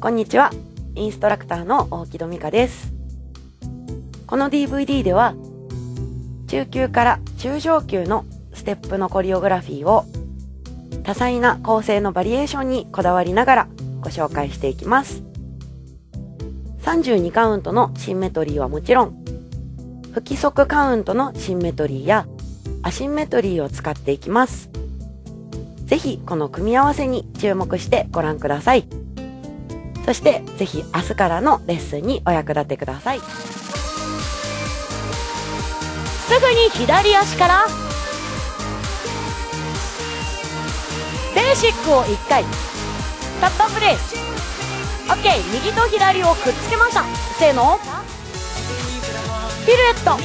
こんにちは。インストラクターの大木戸美香です。この DVD では、中級から中上級のステップのコリオグラフィーを多彩な構成のバリエーションにこだわりながらご紹介していきます。32カウントのシンメトリーはもちろん、不規則カウントのシンメトリーやアシンメトリーを使っていきます。ぜひこの組み合わせに注目してご覧ください。そしてぜひ明日からのレッスンにお役立てください。すぐに左足から。ベーシックを1回。タップアップです。OK 右と左をくっつけました。せーの。ピルエット。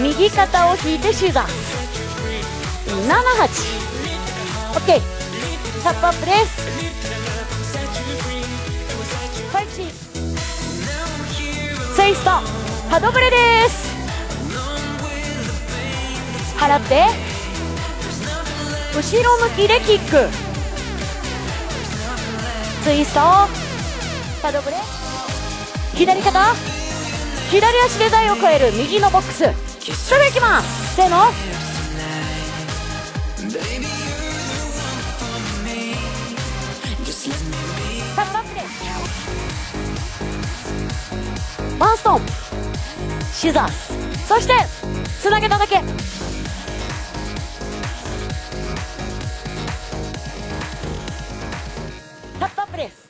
右肩を引いてシー。ザー78 OK タップアップです。ツイスト。パドブレです。払って。後ろ向きでキック。ツイスト。パドブレ。左肩。左足で台を越える右のボックス。それでいきます。せーの。バーストンシザース。そしてつなげただけ。タップアップです